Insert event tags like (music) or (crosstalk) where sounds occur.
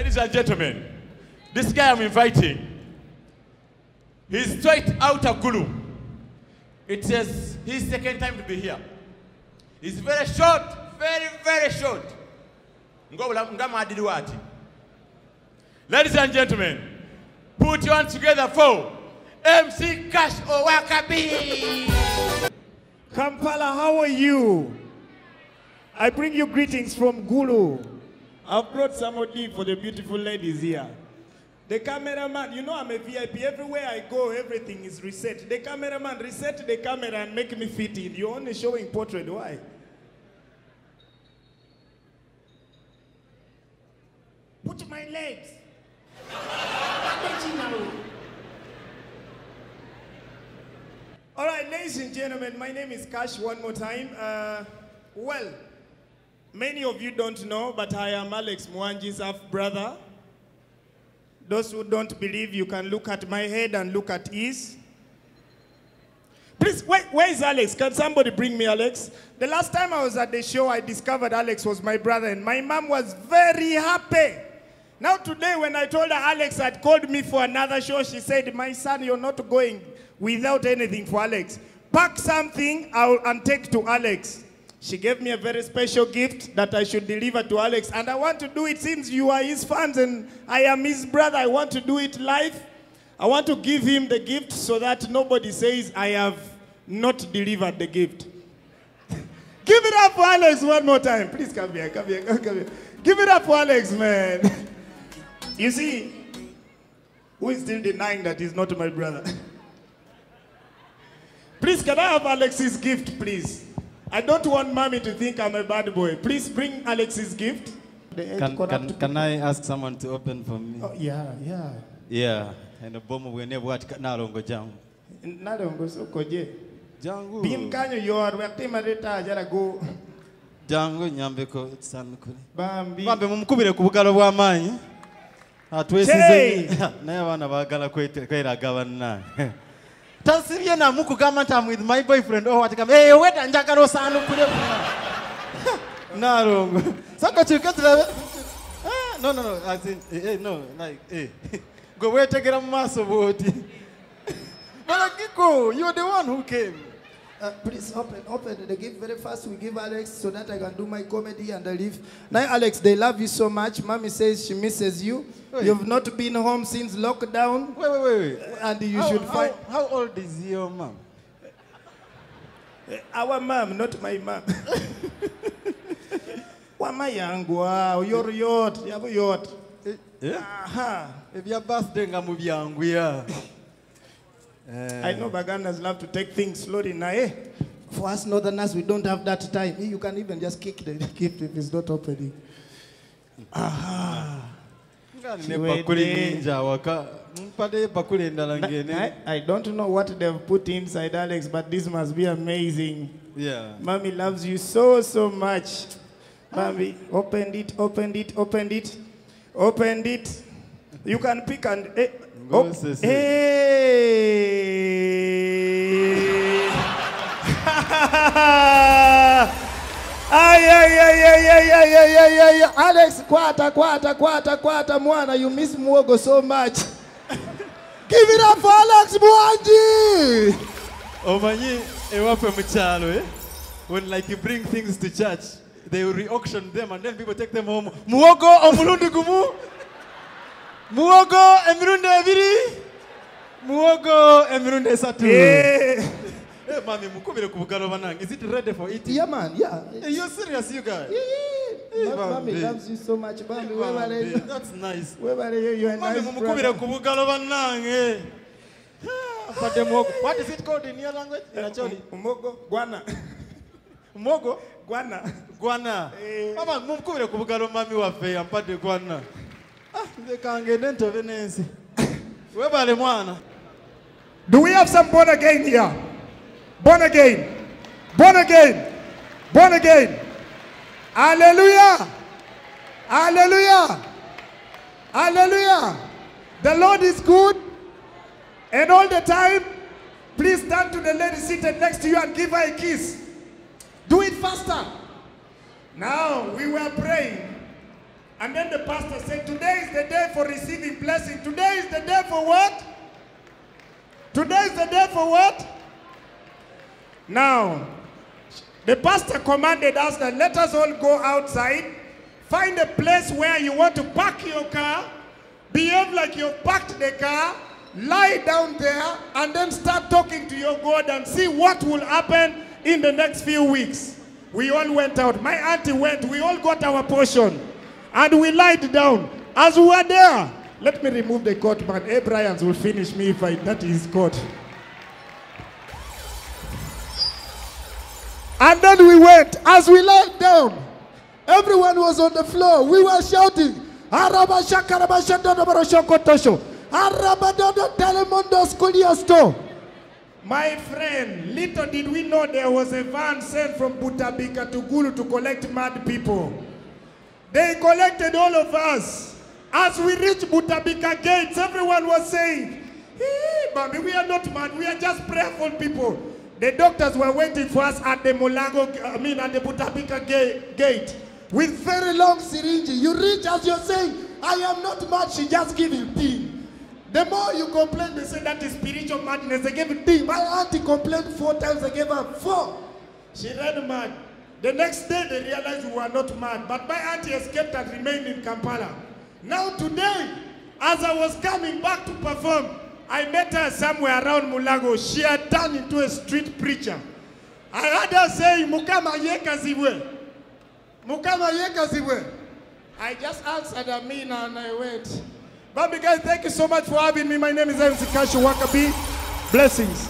Ladies and gentlemen, this guy I'm inviting, he's straight out of Gulu. It says his second time to be here. He's very short, very, very short. Ladies and gentlemen, put your hands together for MC Cash Owakabi. Kampala, how are you? I bring you greetings from Gulu. I've brought some OD for the beautiful ladies here. The cameraman, you know I'm a VIP. Everywhere I go, everything is reset. The cameraman, reset the camera and make me fit in. You're only showing portrait. Why? Put my legs. All right, ladies and gentlemen, my name is Kash one more time. Uh, well, many of you don't know, but I am Alex Muhangi's half brother. Those who don't believe, you can look at my head and look at his. Please, where, where is Alex? Can somebody bring me Alex? The last time I was at the show, I discovered Alex was my brother, and my mom was very happy. Now, today, when I told her Alex had called me for another show, she said, My son, you're not going without anything for Alex. Pack something I'll, and take to Alex. She gave me a very special gift that I should deliver to Alex, and I want to do it since you are his fans and I am his brother. I want to do it live. I want to give him the gift so that nobody says I have not delivered the gift. (laughs) Give it up for Alex one more time. Please come here, come here, come, here. Give it up for Alex, man. (laughs) You see, who is still denying that he's not my brother? (laughs) Please, can I have Alex's gift, please? I don't want mommy to think I'm a bad boy. Please bring Alex's gift. Can, can, can I ask someone to open for me? Oh, yeah, yeah. Yeah. And a bomb we never watch nalongo jangu. Nalongo sokoje. Jangu. Bim kanyo yor, wakti marita jara go. Jangu nyambeko sana Bambi. Bambi. Bambe mumukubire ku bugalo bw'amaanyi. Atwesize (laughs) naye abaana baagala kwete- kweraga bannaye. (laughs) Tasibye namu kugamba nti I'm with my boyfriend oh atigamba weta njagala osaanukule kuna. (laughs) Nalongo. Saka kyuke tulabe. Ah, no no no as in eh, eh, no like eh. (laughs) Gwe weetegera mu maaso bw'oti. (laughs) Balagiko, you're the one who came. Uh, please open, open the gift very fast. We give Alex so that I can do my comedy and I leave. Now, Alex, they love you so much. Mommy says she misses you. Wait. You've not been home since lockdown. Wait, wait, wait, wait. And you how, should how, find How old is your mom? Our mom, not my mom. (laughs) Wama yangu wow, your yacht, yabo yacht. Yeah. Aha. ebya birthday nga mu byangu ya I know Bagandas love to take things slowly now, eh? For us northerners, we don't have that time. You can even just kick the (laughs) gift if it's not opening. endala I, I don't know what they've put inside Alex, but this must be amazing. yeah. Mommy loves you so, so much. Mommy, opened it, opened it, opened it, opened it. You can pick and. Eh, oh, Sissy. hey! (laughs) Ay, ay, ay, ay, ay, ay, ay, ay, ay, ay. Alex, kwata, kwata, kwata, kwata, mwana, you miss Muogo so much. (laughs) Give it up for Alex Mwanji! omanyi ewape mchalo, eh? when like you bring things to church they will re-auction them and then people take them home Mwogo, omulundi gumu muwogo emirundi ebiri. Muwogo emirundi esatu Hey, Eh, mami mukubire ku bugalo banange. Is it ready for eating? Yeah, man, yeah. Hey, you're serious you guys? Hey, mami, mami loves you so much. Mami, where mami. That's nice. you, you're a mami nice brother. ku bugalo bannange Ah, what is it called in your language? Inacholi Umogo, guana, (laughs) muwogo guana. gwana. Eh. mama mumukubire ku bugalo mami waffe ampade gwana Do we have some born again here? Born again. Born again. Born again. Hallelujah. Hallelujah. Hallelujah. The Lord is good. And all the time, please stand to the lady seated next to you and give her a kiss. Do it faster. Now, we were praying. And then the pastor said, Today is the day for receiving blessing. Today is the day for what? Today is the day for what? Now, the pastor commanded us that let us all go outside, find a place where you want to park your car, behave like you've parked the car, lie down there, and then start talking to your God and see what will happen in the next few weeks. We all went out. My auntie went. We all got our portion. And we lied down. As we were there, let me remove the coat, man. Abryanz will finish me if I that is coat. And then we went. As we lied down, everyone was on the floor. We were shouting, "Arabashakarabashandodoboroshokotosho, Arabadodo telemondo skoliasto." My friend, little did we know there was a van sent from Butabika to Gulu to collect mad people. They collected all of us. As we reached Butabika gates, everyone was saying, "Hey, we are not mad, we are just prayerful people. The doctors were waiting for us at the Mulago, I mean at the Butabika ga- gate with very long syringe. You reach as you're saying, I am not mad, she just give you thing. The more you complain, they say that is spiritual madness. They gave you thing. My auntie complained four times, they gave her four. She ran mad. The next day they realized we were not mad, but my auntie escaped and remained in Kampala. Now today, as I was coming back to perform, I met her somewhere around Mulago. She had turned into a street preacher. I heard her saying, Mukama yekazibwe. Mukama yekazibwe. I just answered Amina and I went. Bambi guys, thank you so much for having me. My name is MC Kash Owakabi. Blessings.